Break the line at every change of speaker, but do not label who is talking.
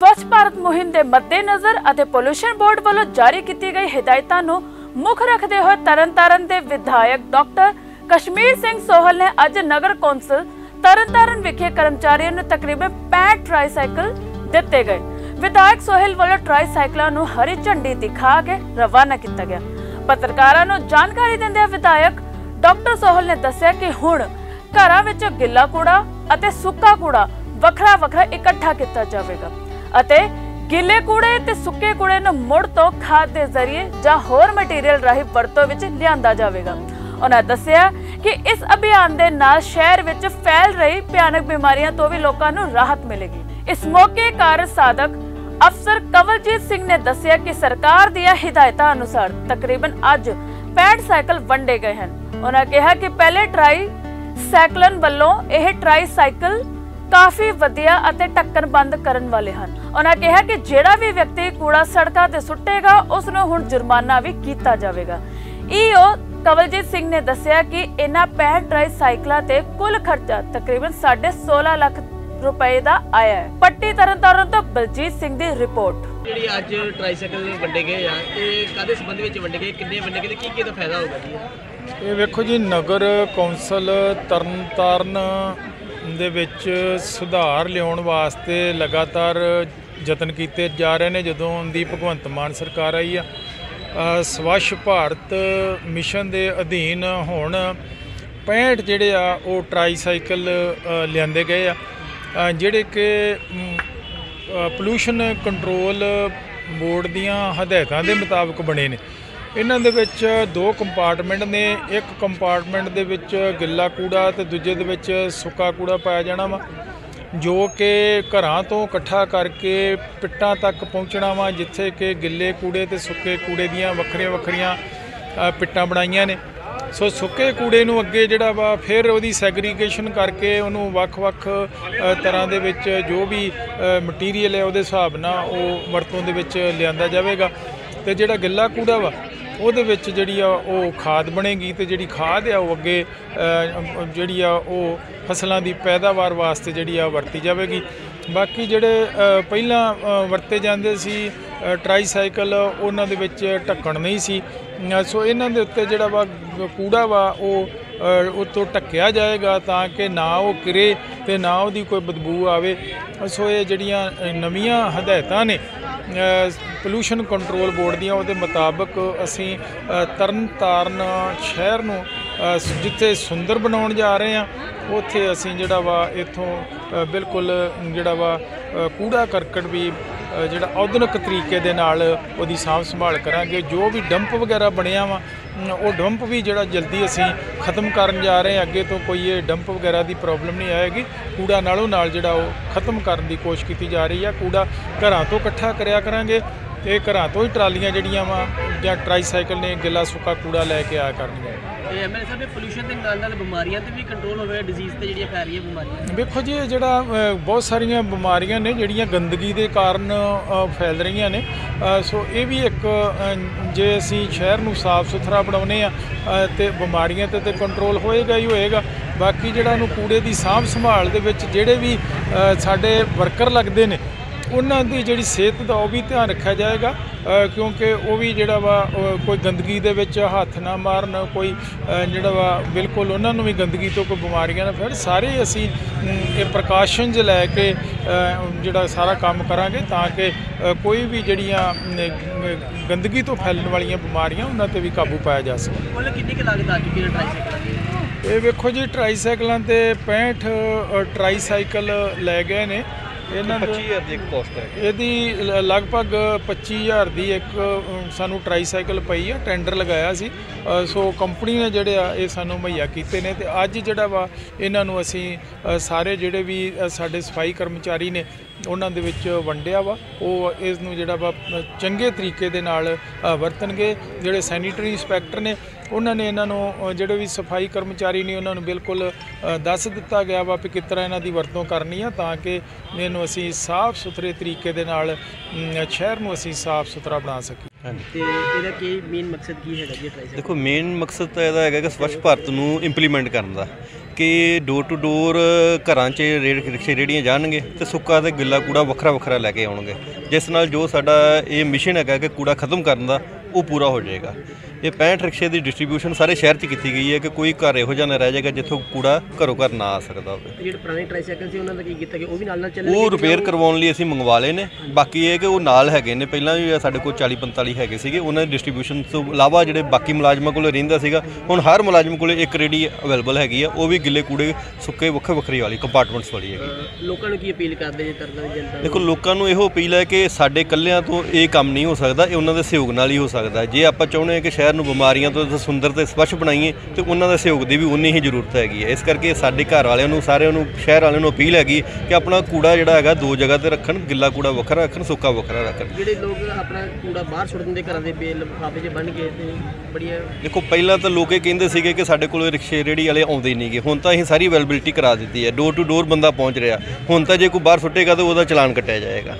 ਸਵੱਛ ਭਾਰਤ ਮੁਹਿੰਮ ਦੇ ਮੱਦੇਨਜ਼ਰ ਅਤੇ ਪੋਲੂਸ਼ਨ ਬੋਰਡ ਵੱਲੋਂ ਜਾਰੀ ਕੀਤੀ ਗਈ ਹਦਾਇਤਾਂ ਨੂੰ ਮੁੱਖ ਰੱਖਦੇ ਹੋਏ ਤਰਨਤਾਰਨ ਦੇ ਵਿਧਾਇਕ ਡਾਕਟਰ ਕਸ਼ਮੀਰ ਸਿੰਘ ਸੋਹਲ ਨੇ ਅੱਜ ਨਗਰ ਕੌਂਸਲ ਤਰਨਤਾਰਨ ਵਿਖੇ ਕਰਮਚਾਰੀਆਂ ਨੂੰ ਤਕਰੀਬਨ 65 ਟ੍ਰਾਈਸਾਈਕਲ ਦਿੱਤੇ ਗਏ। ਵਿਧਾਇਕ ਸੋਹਲ ਵੱਲੋਂ ਟ੍ਰਾਈਸਾਈਕਲਾਂ ਨੂੰ ਹਰੀ ਝੰਡੀ ਦਿਖਾ ਕੇ ਰਵਾਨਾ ਕੀਤਾ ਗਿਆ। ਪੱਤਰਕਾਰਾਂ ਨੂੰ ਜਾਣਕਾਰੀ ਦਿੰਦਿਆਂ ਵਿਧਾਇਕ ਡਾਕਟਰ ਸੋਹਲ ਨੇ ਦੱਸਿਆ ਕਿ ਹੁਣ ਘਰਾਂ ਵਿੱਚ ਗਿੱਲਾ ਕੂੜਾ ਅਤੇ ਸੁੱਕਾ ਕੂੜਾ ਵੱਖਰਾ ਵੱਖਰਾ ਇਕੱਠਾ ਕੀਤਾ ਜਾਵੇਗਾ। ਅਤੇ ਗਿੱਲੇ ਕੂੜੇ ਤੇ ਸੁੱਕੇ ਕੂੜੇ ਨੂੰ ਮੁੜ ਤੋਂ ਖਾਦ ਦੇ ਜ਼ਰੀਏ ਜਾਂ ਹੋਰ ਮਟੀਰੀਅਲ ਰਾਹੀਂ ਵਰਤੋਂ ਵਿੱਚ ਲਿਆਂਦਾ ਜਾਵੇਗਾ। ਉਹਨਾਂ ਦੱਸਿਆ ਕਿ ਇਸ ਅਭਿਆਨ ਦੇ ਨਾਲ ਸ਼ਹਿਰ ਵਿੱਚ ਫੈਲ ਰਹੀ ਭਿਆਨਕ ਬਿਮਾਰੀਆਂ ਤੋਂ ਵੀ ਲੋਕਾਂ ਨੂੰ ਰਾਹਤ ਮਿਲੇਗੀ। ਇਸ ਮੌਕੇ ਕਾਰਜ ਸਾਧਕ ਅਫਸਰ ਕਵਲਜੀਤ ਸਿੰਘ ਨੇ ਦੱਸਿਆ ਕਿ ਸਰਕਾਰ ਦੀਆਂ ਹਦਾਇਤਾਂ ਅਨੁਸਾਰ ਤਕਰੀਬਨ ਅੱਜ 65 ਸਾਈਕਲ ਵੰਡੇ ਗਏ ਹਨ। ਉਹਨਾਂ ਕਿਹਾ ਕਿ ਪਹਿਲੇ ਟਰਾਈ ਸਾਈਕਲਨ ਵੱਲੋਂ ਇਹ ਟਰਾਈ ਸਾਈਕਲ ਕਾਫੀ ਵਧੀਆ ਅਤੇ ਢੱਕਣ ਬੰਦ ਕਰਨ ਵਾਲੇ ਹਨ। ਉਹਨਾਂ ਕਿਹਾ ਕਿ ਜਿਹੜਾ ਵੀ ਵਿਅਕਤੀ ਕੂੜਾ ਸੜਕਾਂ ਤੇ ਸੁੱਟੇਗਾ ਉਸ ਨੂੰ ਹੁਣ ਜੁਰਮਾਨਾ ਵੀ ਕੀਤਾ ਜਾਵੇਗਾ। ਈਓ ਕਵਲਜੀਤ ਸਿੰਘ ਨੇ ਦੱਸਿਆ ਕਿ ਇਹਨਾਂ 65 ਟਰਾਈ ਸਾਈਕਲਾਂ ਤੇ ਕੁੱਲ ਖਰਚਾ ਤਕਰੀਬਨ 16.5 ਲੱਖ ਰੁਪਏ ਦਾ ਆਇਆ ਹੈ। ਪੱਟੀ ਤਰਨਤਾਰਨ ਤੋਂ ਬਲਜੀਤ ਸਿੰਘ ਦੀ ਰਿਪੋਰਟ।
ਜਿਹੜੀ ਅੱਜ ਟ੍ਰਾਈਸਾਈਕਲ ਵੰਡੇ ਗਏ ਆ ਇਹ ਕਾਦੇ ਸੰਬੰਧ ਵਿੱਚ ਵੰਡੇ ਗਏ ਕਿੰਨੇ ਵੰਡੇ ਗਏ ਤੇ ਕੀ ਕੀ ਦਾ ਫਾਇਦਾ ਹੋਗਾ ਜੀ?
ਇਹ ਵੇਖੋ ਜੀ ਨਗਰ ਕੌਂਸਲ ਤਰਨਤਾਰਨ ਦੇ ਵਿੱਚ ਸੁਧਾਰ ਲਿਆਉਣ ਵਾਸਤੇ ਲਗਾਤਾਰ ਯਤਨ ਕੀਤੇ ਜਾ ਰਹੇ ਨੇ, ਜਦੋਂ ਦੀ ਭਗਵੰਤ ਮਾਨ ਸਰਕਾਰ ਆਈ ਆ। ਸਵੱਛ ਭਾਰਤ ਮਿਸ਼ਨ ਦੇ ਅਧੀਨ ਹੁਣ 65 ਜਿਹੜੇ ਆ, ਉਹ ਟ੍ਰਾਈਸਾਈਕਲ ਲਿਆਂਦੇ ਗਏ ਆ। ਜਿਹੜੇ ਕਿ ਪੋਲੂਸ਼ਨ ਕੰਟਰੋਲ ਬੋਰਡ ਦੀਆਂ ਹਦਾਇਤਾਂ ਦੇ ਮੁਤਾਬਕ ਬਣੇ ਨੇ। ਇਹਨਾਂ ਦੇ ਵਿੱਚ ਦੋ ਕੰਪਾਰਟਮੈਂਟ ਨੇ। ਇੱਕ ਕੰਪਾਰਟਮੈਂਟ ਦੇ ਵਿੱਚ ਗਿੱਲਾ ਕੂੜਾ ਤੇ ਦੂਜੇ ਦੇ ਵਿੱਚ ਸੁੱਕਾ ਕੂੜਾ ਪਾਇਆ ਜਾਣਾ ਵਾ, ਜੋ ਕਿ ਘਰਾਂ ਤੋਂ ਇਕੱਠਾ ਕਰਕੇ ਪਿੱਟਾਂ ਤੱਕ ਪਹੁੰਚਣਾ ਵਾ, ਜਿੱਥੇ ਕਿ ਗਿੱਲੇ ਕੂੜੇ ਤੇ ਸੁੱਕੇ ਕੂੜੇ ਦੀਆਂ ਵੱਖਰੀਆਂ ਵੱਖਰੀਆਂ ਪਿੱਟਾਂ ਬਣਾਈਆਂ ਨੇ। ਸੋ ਸੁੱਕੇ ਕੂੜੇ ਨੂੰ ਅੱਗੇ ਜਿਹੜਾ ਵਾ, ਫਿਰ ਉਹਦੀ ਸੈਗਰੀਗੇਸ਼ਨ ਕਰਕੇ ਉਹਨੂੰ ਵੱਖ-ਵੱਖ ਤਰ੍ਹਾਂ ਦੇ ਵਿੱਚ ਜੋ ਵੀ ਮਟੀਰੀਅਲ ਹੈ ਉਹਦੇ ਹਿਸਾਬ ਨਾਲ ਉਹ ਵਰਤੋਂ ਦੇ ਵਿੱਚ ਲਿਆਂਦਾ ਜਾਵੇਗਾ। ਤੇ ਜਿਹੜਾ ਗਿੱਲਾ ਕੂੜਾ ਵਾ ਉਹਦੇ ਵਿੱਚ ਜਿਹੜੀ ਆ ਉਹ ਖਾਦ ਬਣੇਗੀ ਤੇ ਜਿਹੜੀ ਖਾਦ ਆ ਉਹ ਅੱਗੇ ਜਿਹੜੀ ਆ ਉਹ ਫਸਲਾਂ ਦੀ ਪੈਦਾਵਾਰ ਵਾਸਤੇ ਜਿਹੜੀ ਆ ਵਰਤੀ ਜਾਵੇਗੀ। ਬਾਕੀ ਜਿਹੜੇ ਪਹਿਲਾਂ ਵਰਤੇ ਜਾਂਦੇ ਸੀ ਅ, ਟ੍ਰਾਈਸਾਈਕਲ ਉਹਨਾਂ ਦੇ ਵਿੱਚ ਢੱਕਣ ਨਹੀਂ ਸੀ। ਸੋ ਇਹਨਾਂ ਦੇ ਉੱਤੇ ਜਿਹੜਾ ਵਾ ਕੂੜਾ ਵਾ ਉਹ ਅ, ਉਹ ਢੱਕਿਆ ਜਾਏਗਾ ਤਾਂ ਕਿ ਨਾ ਉਹ ਕਿਰੇ ਤੇ ਨਾ ਉਹਦੀ ਕੋਈ ਬਦਬੂ ਆਵੇ। ਸੋ ਇਹ ਜਿਹੜੀਆਂ ਨਵੀਆਂ ਹਦਾਇਤਾਂ ਨੇ ਪੋਲੂਸ਼ਨ ਕੰਟਰੋਲ ਬੋਰਡ ਦੀਆਂ ਉਹਦੇ ਮੁਤਾਬਕ ਅਸੀਂ ਅ, ਤਰਨ ਤਾਰਨ ਸ਼ਹਿਰ ਨੂੰ ਜਿੱਥੇ ਸੁੰਦਰ ਬਣਾਉਣ ਜਾ ਰਹੇ ਹਾਂ ਉੱਥੇ ਅਸੀਂ ਜਿਹੜਾ ਵਾ ਇੱਥੋਂ ਬਿਲਕੁਲ ਜਿਹੜਾ ਵਾ ਕੂੜਾ ਕਰਕਟ ਵੀ ਜਿਹੜਾ ਆਧੁਨਿਕ ਤਰੀਕੇ ਦੇ ਨਾਲ ਉਹਦੀ ਸਾਂਭ ਸੰਭਾਲ ਕਰਾਂਗੇ। ਜੋ ਵੀ ਡੰਪ ਵਗੈਰਾ ਬਣਿਆ ਵਾ ਉਹ ਡੰਪ ਵੀ ਜਿਹੜਾ ਜਲਦੀ ਅਸੀਂ ਖਤਮ ਕਰਨ ਜਾ ਰਹੇ ਹਾਂ, ਅੱਗੇ ਤੋਂ ਕੋਈ ਇਹ ਡੰਪ ਵਗੈਰਾ ਦੀ ਪ੍ਰੋਬਲਮ ਨਹੀਂ ਆਏਗੀ। ਕੂੜਾ ਨਾਲੋਂ ਨਾਲ ਜਿਹੜਾ ਉਹ ਖਤਮ ਕਰਨ ਦੀ ਕੋਸ਼ਿਸ਼ ਕੀਤੀ ਜਾ ਰਹੀ ਆ। ਕੂੜਾ ਘਰਾਂ ਤੋਂ ਇਕੱਠਾ ਕਰਿਆ ਕਰਾਂਗੇ ਤੇ ਘਰਾਂ ਤੋਂ ਹੀ ਟਰਾਲੀਆਂ ਜਿਹੜੀਆਂ ਵਾ ਜਾਂ ਟਰਾਈਸਾਈਕਲ ਨੇ ਗਿੱਲਾ ਸੁੱਕਾ ਕੂੜਾ ਲੈ ਕੇ ਆਇਆ ਕਰਨਗੀਆਂ।
ਤੇ ਐਮਐਲਏ ਸਾਹਿਬ ਇਹ ਪੋਲੂਸ਼ਨ ਦੇ ਨਾਲ ਨਾਲ ਬਿਮਾਰੀਆਂ ਤੇ ਵੀ ਕੰਟਰੋਲ ਹੋਵੇ ਡਿਜ਼ੀਜ਼ ਤੇ ਜਿਹੜੀਆਂ ਫੈਲ ਰਹੀਆਂ ਬਿਮਾਰੀਆਂ
ਵੇਖੋ ਜੀ ਇਹ ਜਿਹੜਾ ਬਹੁਤ ਸਾਰੀਆਂ ਬਿਮਾਰੀਆਂ ਨੇ ਜਿਹੜੀਆਂ ਗੰਦਗੀ ਦੇ ਕਾਰਨ ਫੈਲ ਰਹੀਆਂ ਨੇ। ਸੋ ਇਹ ਵੀ ਇੱਕ ਜੇ ਅਸੀਂ ਸ਼ਹਿਰ ਨੂੰ ਸਾਫ਼ ਸੁਥਰਾ ਬਣਾਉਨੇ ਆ ਤੇ ਬਿਮਾਰੀਆਂ ਤੇ ਤੇ ਕੰਟਰੋਲ ਹੋਏਗਾ ਹੀ ਹੋਏਗਾ। ਬਾਕੀ ਜਿਹੜਾ ਨੂੰ ਕੂੜੇ ਦੀ ਸਾਂਭ ਸੰਭਾਲ ਦੇ ਵਿੱਚ ਜਿਹੜੇ ਵੀ ਸਾਡੇ ਵਰਕਰ ਲੱਗਦੇ ਨੇ ਉਹਨਾਂ ਦੀ ਜਿਹੜੀ ਸਿਹਤ ਦਾ ਉਹ ਵੀ ਧਿਆਨ ਰੱਖਿਆ ਜਾਏਗਾ ਕਿਉਂਕਿ ਉਹ ਵੀ ਜਿਹੜਾ ਵਾ ਕੋਈ ਗੰਦਗੀ ਦੇ ਵਿੱਚ ਹੱਥ ਨਾ ਮਾਰਨ ਕੋਈ ਜਿਹੜਾ ਵਾ ਬਿਲਕੁਲ ਉਹਨਾਂ ਨੂੰ ਵੀ ਗੰਦਗੀ ਤੋਂ ਕੋਈ ਬਿਮਾਰੀਆਂ ਨਾ ਫੈਲ ਸਾਰੇ ਅਸੀਂ ਇਹ ਪ੍ਰੀਕਾਸ਼ਨਸ ਲੈ ਕੇ ਜਿਹੜਾ ਸਾਰਾ ਕੰਮ ਕਰਾਂਗੇ ਤਾਂ ਕਿ ਕੋਈ ਵੀ ਜਿਹੜੀਆਂ ਗੰਦਗੀ ਤੋਂ ਫੈਲਣ ਵਾਲੀਆਂ ਬਿਮਾਰੀਆਂ ਉਹਨਾਂ ਤੇ ਵੀ ਕਾਬੂ ਪਾਇਆ ਜਾ ਸਕੇ।
ਕੁੱਲ ਕਿੰਨੀ ਕੁ ਲਾਗਤ ਆ ਚੁੱਕੀ ਹੈ ਟ੍ਰਾਈਸਾਈਕਲਾਂ ਦੀ?
ਇਹ ਵੇਖੋ ਜੀ ਟਰਾਈਸਾਈਕਲਾਂ ਤੇ 65 ਅ, ਟਰਾਈਸਾਈਕਲ ਲੈ ਗਏ ਨੇ। ਇਹਨਾਂ ਦੇ
25000 ਦੀ ਇੱਕ ਕੋਸਟ ਹੈ।
ਇਹਦੀ ਲਗਭਗ 25000 ਦੀ ਇੱਕ ਸਾਨੂੰ ਟਰਾਈਸਾਈਕਲ ਪਈ ਆ ਟੈਂਡਰ ਲਗਾਇਆ ਸੀ। ਸੋ ਕੰਪਨੀ ਨੇ ਜਿਹੜੇ ਆ ਇਹ ਸਾਨੂੰ ਮੁਹੱਈਆ ਕੀਤੇ ਨੇ ਤੇ ਅੱਜ ਜਿਹੜਾ ਵਾ ਇਹਨਾਂ ਨੂੰ ਅਸੀਂ ਸਾਰੇ ਜਿਹੜੇ ਵੀ ਸਾਡੇ ਸਫ਼ਾਈ ਕਰਮਚਾਰੀ ਨੇ ਉਹਨਾਂ ਦੇ ਵਿੱਚ ਵੰਡਿਆ ਵਾ। ਉਹ ਇਸ ਨੂੰ ਜਿਹੜਾ ਵਾ ਚੰਗੇ ਤਰੀਕੇ ਦੇ ਨਾਲ ਵਰਤਣਗੇ। ਜਿਹੜੇ ਸੈਨੀਟਰੀ ਇੰਸਪੈਕਟਰ ਨੇ ਉਹਨਾਂ ਨੇ ਇਹਨਾਂ ਨੂੰ ਜਿਹੜੇ ਵੀ ਸਫ਼ਾਈ ਕਰਮਚਾਰੀ ਨੇ ਉਹਨਾਂ ਨੂੰ ਬਿਲਕੁਲ ਦੱਸ ਦਿੱਤਾ ਗਿਆ ਵਾ ਵੀ ਕਿਸ ਤਰ੍ਹਾਂ ਇਹਨਾਂ ਦੀ ਵਰਤੋਂ ਕਰਨੀ ਆ ਤਾਂ ਕਿ ਇਹਨੂੰ ਅਸੀਂ ਸਾਫ਼ ਸੁਥਰੇ ਤਰੀਕੇ ਦੇ ਨਾਲ ਸ਼ਹਿਰ ਨੂੰ ਅਸੀਂ ਸਾਫ਼ ਸੁਥਰਾ ਬਣਾ ਸਕੀਏ।
ਹਾਂਜੀ।
ਤੇ ਇਹਦਾ ਕੀ ਮੇਨ ਮਕਸਦ ਕੀ ਹੈਗਾ ਜੀ ਟ੍ਰਾਈਸਾਈਕਲ
ਦੇਖੋ ਮੇਨ ਮਕਸਦ ਤਾਂ ਇਹਦਾ ਹੈਗਾ ਕਿ ਸਵੱਛ ਭਾਰਤ ਨੂੰ ਇੰਪਲੀਮੈਂਟ ਕਰਨ ਦਾ। ਕਿ ਡੋਰ ਟੂ ਡੋਰ ਘਰਾਂ 'ਚ ਰੇੜ ਰਿਕਸ਼ੇ ਰੇੜੀਆਂ ਜਾਣਗੇ ਤੇ ਸੁੱਕਾ ਤੇ ਗਿੱਲਾ ਕੂੜਾ ਵੱਖਰਾ ਵੱਖਰਾ ਲੈ ਕੇ ਆਉਣਗੇ। ਜਿਸ ਨਾਲ ਜੋ ਸਾਡਾ ਇਹ ਮਿਸ਼ਨ ਹੈਗਾ ਕਿ ਕੂੜਾ ਖਤਮ ਕਰਨ ਦਾ ਉਹ ਪੂਰਾ ਹੋ ਜਾਏਗਾ। ਇਹ 65 ਰਿਕਸ਼ੇ ਦੀ ਡਿਸਟ੍ਰੀਬਿਊਸ਼ਨ ਸਾਰੇ ਸ਼ਹਿਰ 'ਚ ਕੀਤੀ ਗਈ ਹੈ ਕਿ ਕੋਈ ਘਰ ਇਹੋ ਜਿਹਾ ਨਾ ਰਹਿ ਜਾਏਗਾ ਜਿੱਥੋਂ ਕੂੜਾ ਘਰੋਂ ਘਰ ਨਾ ਆ ਸਕਦਾ ਹੋਵੇ।
ਜਿਹੜੇ ਪੁਰਾਣੇ ਟ੍ਰਾਈਸਾਈਕਲ ਸੀ ਉਹਨਾਂ ਦਾ ਕੀ ਕੀਤਾ ਗਿਆ? ਉਹ ਵੀ ਨਾਲ ਨਾਲ ਚੱਲਣਗੇ
ਉਹ ਰਿਪੇਅਰ ਕਰਵਾਉਣ ਲਈ ਅਸੀਂ ਮੰਗਵਾ ਲਏ ਨੇ। ਬਾਕੀ ਇਹ ਕਿ ਉਹ ਨਾਲ ਹੈਗੇ ਨੇ। ਪਹਿਲਾਂ ਵੀ ਸਾਡੇ ਕੋਲ 40 45 ਹੈਗੇ ਸੀਗੇ। ਉਹਨਾਂ ਦੀ ਡਿਸਟ੍ਰੀਬਿਊਸ਼ਨ ਤੋਂ ਇਲਾਵਾ ਜਿਹੜੇ ਬਾਕੀ ਮੁਲਾਜ਼ਮਾਂ ਕੋਲ ਰਹਿੰਦਾ ਸੀਗਾ ਹੁਣ ਹਰ ਮੁਲਾਜ਼ਮ ਕੋਲੇ ਇੱਕ ਰੇੜੀ ਅਵੇਲੇਬਲ ਹੈਗੀ ਆ। ਉਹ ਵੀ ਗਿੱਲੇ ਕੂੜੇ ਸੁੱਕੇ ਵੱਖਰੇ ਵੱਖਰੀ ਵਾਲੀ ਕੰਪਾਰਟਮੈਂਟਸ ਵਾਲੀ ਹੈਗੀ।
ਲੋਕਾਂ ਨੂੰ ਕੀ ਅਪੀਲ ਕਰਦੇ ਜੇ ਤਰਨਾ ਜਨਤਾ?
ਦੇਖੋ ਲੋਕਾਂ ਨੂੰ ਇਹੋ ਅਪੀਲ ਹੈ ਕਿ ਸਾਡੇ ਇਕੱਲਿਆਂ ਤੋਂ ਇਹ ਕੰਮ ਨਹੀਂ ਹੋ ਸਕਦਾ। ਇਹ ਉਹਨਾਂ ਦੇ ਸਹਿਯੋਗ ਨਾਲ ਹੀ ਹੋ ਸਕਦਾ। ਜੇ ਆਪਾਂ ਚਾਹੁੰਦੇ ਹਾਂ ਕਿ ਸ਼ਹਿਰ ਨੂੰ ਬਿਮਾਰੀਆਂ ਤੋਂ ਸੁੰਦਰ ਤੇ ਸਵੱਛ ਬਣਾਈਏ ਤੇ ਉਹਨਾਂ ਦੇ ਸਹਿਯੋਗ ਦੀ ਵੀ ਉਨੀ ਹੀ ਜ਼ਰੂਰਤ ਹੈਗੀ ਹੈ। ਇਸ ਕਰਕੇ ਸਾਡੇ ਘਰ ਵਾਲਿਆਂ ਨੂੰ ਸਾਰਿਆਂ ਨੂੰ ਸ਼ਹਿਰ ਵਾਲਿਆਂ ਨੂੰ ਅਪੀਲ ਹੈਗੀ ਕਿ ਆਪਣਾ ਕੂੜਾ ਜਿਹੜਾ ਹੈਗਾ ਦੋ ਜਗ੍ਹਾ ਤੇ ਰੱਖਣ ਗਿੱਲਾ ਕੂੜਾ ਵੱਖਰਾ ਰੱਖਣ ਸੁੱਕਾ ਵੱਖਰਾ ਰੱਖਣ।
ਜਿਹੜੇ ਲੋਕ ਆਪਣਾ ਕੂੜਾ ਬਾਹਰ ਸੁੱਟ ਦਿੰਦੇ ਘਰਾਂ ਦੇ ਬੇਲ ਲਿਫਾਫੇ 'ਚ ਬਣ ਕੇ ਤੇ ਬੜੀਆਂ
ਦੇਖੋ ਪਹਿਲਾਂ ਤਾਂ ਲੋਕ ਕਹਿੰਦੇ ਸੀਗੇ ਕਿ ਸਾਡੇ ਕੋਲ ਰਿਕਸ਼ੇ ਰੇੜੀ ਵਾਲੇ ਆਉਂਦੇ ਹੀ ਨਹੀਂਗੇ। ਹੁਣ ਤਾਂ ਅਸੀਂ ਸਾਰੀ ਅਵੇਲੇਬਿਲਟੀ ਕਰਾ ਦਿੱਤੀ ਹੈ। ਡੋਰ ਟੂ ਡੋਰ ਬੰਦਾ ਪਹੁੰਚ ਰਿਹਾ। ਹੁਣ ਤਾਂ ਜੇ ਕੋਈ ਬਾਹਰ ਸੁੱਟੇਗਾ ਤਾਂ ਉਹਦਾ ਚਲਾਨ ਕੱਟਿਆ ਜਾਏਗਾ।